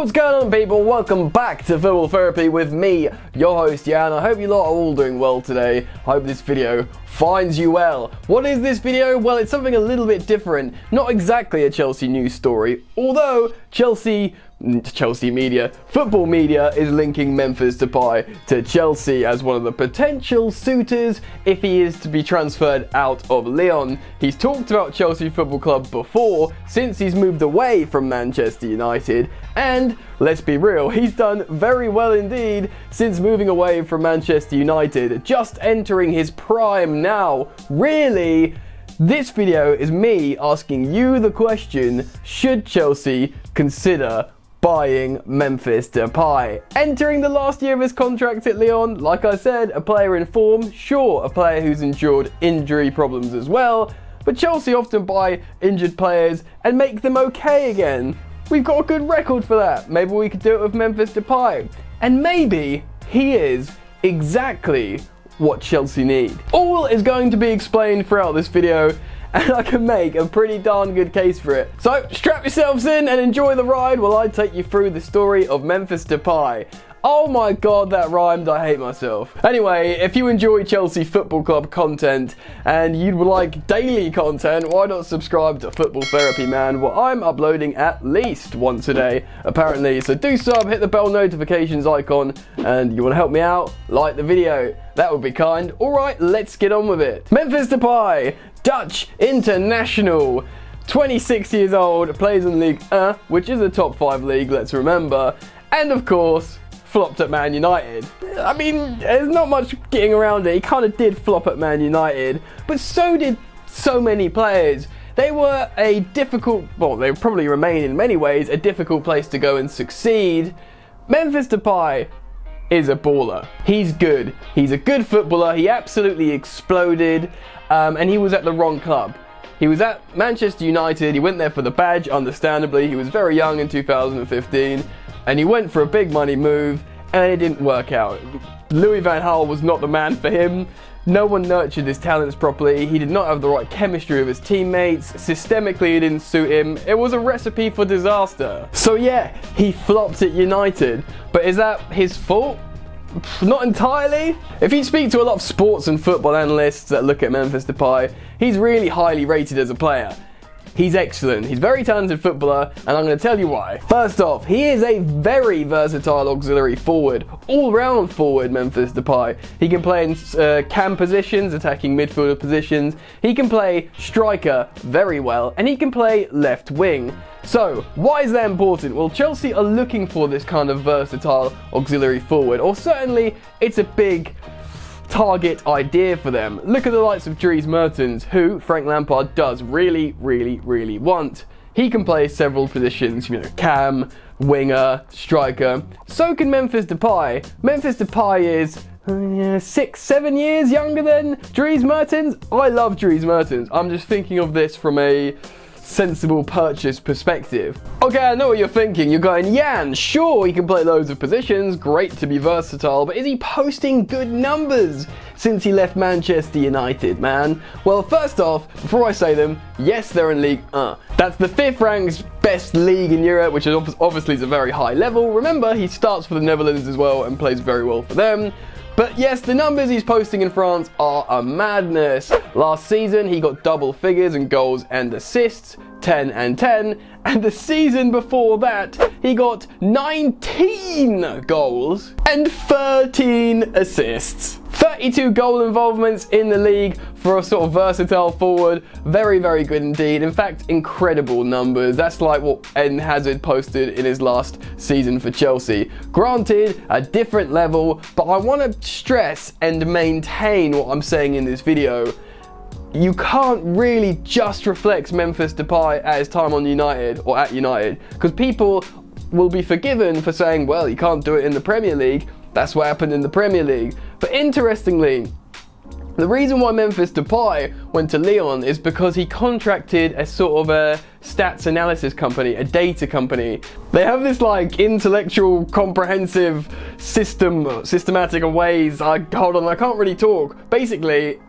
what's going on people? Welcome back to Football Therapy with me, your host Yan. I hope you lot are all doing well today. I hope this video finds you well. What is this video? Well, it's something a little bit different. Not exactly a Chelsea news story, although Chelsea Chelsea media, football media is linking Memphis Depay to Chelsea as one of the potential suitors if he is to be transferred out of Lyon. He's talked about Chelsea Football Club before since he's moved away from Manchester United and let's be real, he's done very well indeed since moving away from Manchester United, just entering his prime now. Really? This video is me asking you the question, should Chelsea consider buying Memphis Depay. Entering the last year of his contract at Lyon, like I said, a player in form, sure, a player who's endured injury problems as well, but Chelsea often buy injured players and make them okay again. We've got a good record for that. Maybe we could do it with Memphis Depay. And maybe he is exactly what Chelsea need. All is going to be explained throughout this video and I can make a pretty darn good case for it. So strap yourselves in and enjoy the ride while I take you through the story of Memphis Depay. Oh my god, that rhymed. I hate myself. Anyway, if you enjoy Chelsea Football Club content and you'd like daily content, why not subscribe to Football Therapy Man? where I'm uploading at least once a day, apparently. So do sub, hit the bell notifications icon, and you want to help me out? Like the video. That would be kind. Alright, let's get on with it. Memphis Depay, Dutch international. 26 years old, plays in Ligue 1, which is a top 5 league, let's remember. And of course, flopped at Man United. I mean, there's not much getting around it. He kind of did flop at Man United, but so did so many players. They were a difficult, well, they probably remain in many ways a difficult place to go and succeed. Memphis Depay is a baller. He's good. He's a good footballer. He absolutely exploded, um, and he was at the wrong club. He was at Manchester United. He went there for the badge, understandably. He was very young in 2015 and he went for a big money move and it didn't work out. Louis Van Gaal was not the man for him. No one nurtured his talents properly. He did not have the right chemistry with his teammates. Systemically, it didn't suit him. It was a recipe for disaster. So yeah, he flopped at United. But is that his fault? Not entirely. If you speak to a lot of sports and football analysts that look at Memphis Depay, he's really highly rated as a player. He's excellent. He's a very talented footballer, and I'm going to tell you why. First off, he is a very versatile auxiliary forward, all-round forward, Memphis Depay. He can play in uh, cam positions, attacking midfielder positions. He can play striker very well, and he can play left wing. So, why is that important? Well, Chelsea are looking for this kind of versatile auxiliary forward, or certainly it's a big target idea for them. Look at the likes of Dries Mertens, who Frank Lampard does really, really, really want. He can play several positions, you know, cam, winger, striker. So can Memphis Depay. Memphis Depay is uh, six, seven years younger than Dries Mertens. I love Dries Mertens. I'm just thinking of this from a sensible purchase perspective. Okay, I know what you're thinking. You're going, Yan, sure, he can play loads of positions, great to be versatile, but is he posting good numbers since he left Manchester United, man? Well, first off, before I say them, yes, they're in League uh, That's the fifth ranked best league in Europe, which is obviously is a very high level. Remember, he starts for the Netherlands as well and plays very well for them. But yes, the numbers he's posting in France are a madness. Last season, he got double figures in goals and assists, 10 and 10, and the season before that, he got 19 goals and 13 assists. 32 goal involvements in the league for a sort of versatile forward. Very, very good indeed. In fact, incredible numbers. That's like what Eden Hazard posted in his last season for Chelsea. Granted, a different level, but I want to stress and maintain what I'm saying in this video you can't really just reflect Memphis Depay at his time on United or at United because people will be forgiven for saying, well, you can't do it in the Premier League. That's what happened in the Premier League. But interestingly, the reason why Memphis Depay went to Lyon is because he contracted a sort of a stats analysis company, a data company. They have this like intellectual, comprehensive system, systematic ways. I hold on, I can't really talk. Basically,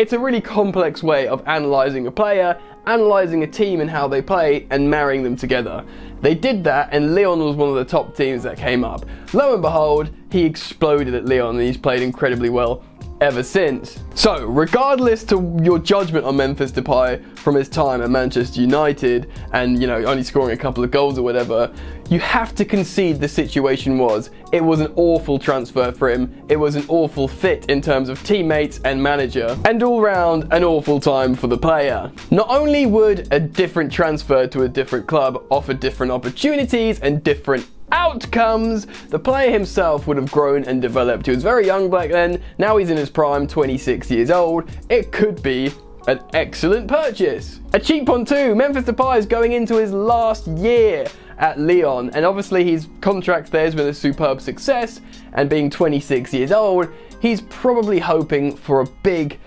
It's a really complex way of analysing a player, analysing a team and how they play, and marrying them together. They did that, and Lyon was one of the top teams that came up. Lo and behold, he exploded at Lyon, and he's played incredibly well ever since. So, regardless to your judgment on Memphis Depay from his time at Manchester United and, you know, only scoring a couple of goals or whatever, you have to concede the situation was it was an awful transfer for him. It was an awful fit in terms of teammates and manager, and all round an awful time for the player. Not only would a different transfer to a different club offer different opportunities and different outcomes, the player himself would have grown and developed. He was very young back then, now he's in his prime, 26 years old. It could be an excellent purchase. A cheap one too, Memphis Depay is going into his last year at Lyon, and obviously his contract there has been a superb success, and being 26 years old, he's probably hoping for a big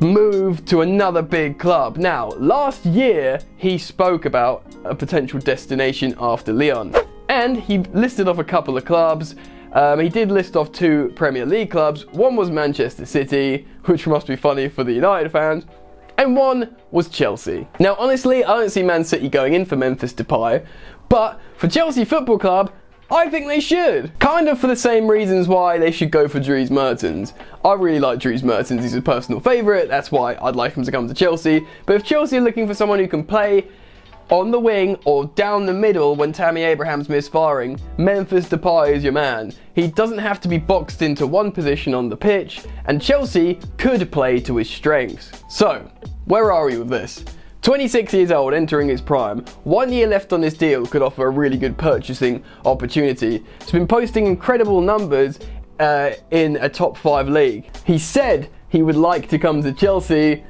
move to another big club. Now, last year he spoke about a potential destination after Lyon. And he listed off a couple of clubs. Um, he did list off two Premier League clubs. One was Manchester City, which must be funny for the United fans, and one was Chelsea. Now, honestly, I don't see Man City going in for Memphis Depay, but for Chelsea Football Club, I think they should. Kind of for the same reasons why they should go for Dries Mertens. I really like Dries Mertens, he's a personal favourite, that's why I'd like him to come to Chelsea. But if Chelsea are looking for someone who can play on the wing or down the middle when Tammy Abraham's misfiring, Memphis Depay is your man. He doesn't have to be boxed into one position on the pitch, and Chelsea could play to his strengths. So, where are we with this? 26 years old, entering his prime, one year left on his deal could offer a really good purchasing opportunity. He's been posting incredible numbers uh, in a top 5 league. He said he would like to come to Chelsea.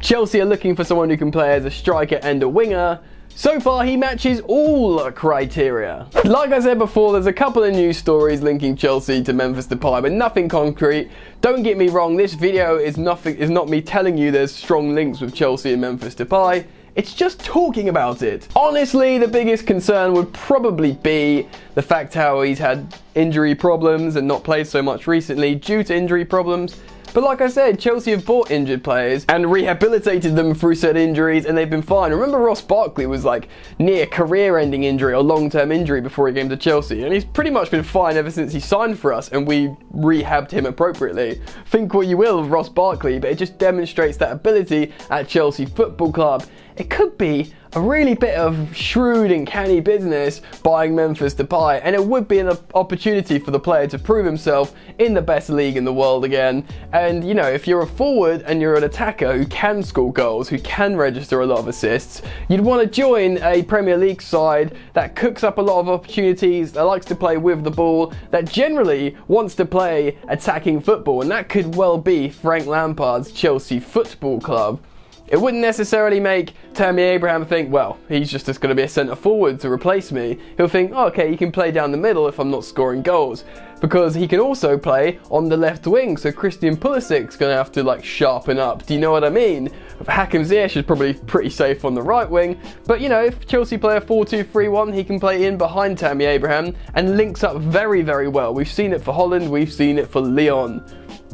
Chelsea are looking for someone who can play as a striker and a winger, so far, he matches all criteria. Like I said before, there's a couple of news stories linking Chelsea to Memphis Depay, but nothing concrete. Don't get me wrong, this video is nothing is not me telling you there's strong links with Chelsea and Memphis Depay. It's just talking about it. Honestly, the biggest concern would probably be the fact how he's had injury problems and not played so much recently due to injury problems. But like I said, Chelsea have bought injured players and rehabilitated them through said injuries and they've been fine. Remember Ross Barkley was like near career-ending injury or long-term injury before he came to Chelsea and he's pretty much been fine ever since he signed for us and we rehabbed him appropriately. Think what you will of Ross Barkley, but it just demonstrates that ability at Chelsea Football Club. It could be a really bit of shrewd and canny business buying Memphis Depay, and it would be an opportunity for the player to prove himself in the best league in the world again. And you know, if you're a forward and you're an attacker who can score goals, who can register a lot of assists, you'd want to join a Premier League side that cooks up a lot of opportunities, that likes to play with the ball, that generally wants to play attacking football, and that could well be Frank Lampard's Chelsea Football Club. It wouldn't necessarily make Tammy Abraham think, well, he's just, just going to be a centre forward to replace me. He'll think, oh, okay, he can play down the middle if I'm not scoring goals. Because he can also play on the left wing, so Christian Pulisic's going to have to like sharpen up. Do you know what I mean? Hakim Ziyech is probably pretty safe on the right wing, but you know, if Chelsea play a 4-2-3-1, he can play in behind Tammy Abraham and links up very, very well. We've seen it for Holland, we've seen it for Lyon.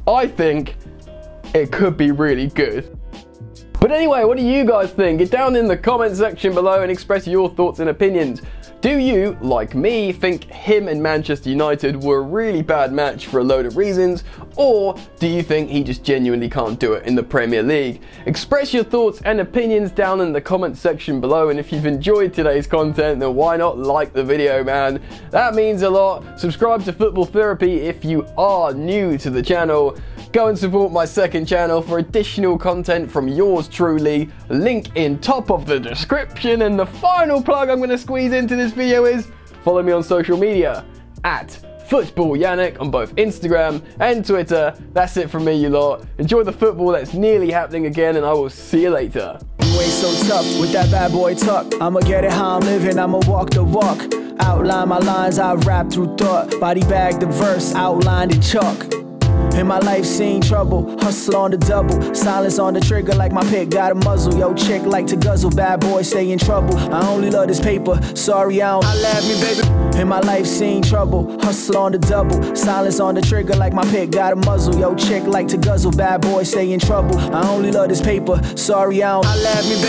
I think it could be really good. But anyway, what do you guys think? Get down in the comment section below and express your thoughts and opinions. Do you, like me, think him and Manchester United were a really bad match for a load of reasons, or do you think he just genuinely can't do it in the Premier League? Express your thoughts and opinions down in the comment section below, and if you've enjoyed today's content, then why not like the video, man? That means a lot. Subscribe to Football Therapy if you are new to the channel. Go and support my second channel for additional content from yours truly. Link in top of the description. And the final plug I'm going to squeeze into this video is follow me on social media at Football Yannick on both Instagram and Twitter. That's it from me, you lot. Enjoy the football that's nearly happening again, and I will see you later. So tough with that bad boy tuck. I'ma get it how I'm living, I'ma walk the walk. Outline my lines, I rap through thought. Body bag the verse, outlined in chalk. In my life, seen trouble, hustle on the double, silence on the trigger like my pick got a muzzle. Yo, chick like to guzzle, bad boy stay in trouble. I only love this paper, sorry I don't. I love me, baby. In my life, seen trouble, hustle on the double, silence on the trigger like my pick got a muzzle. Yo, chick like to guzzle, bad boy stay in trouble. I only love this paper, sorry I don't. I love me, baby.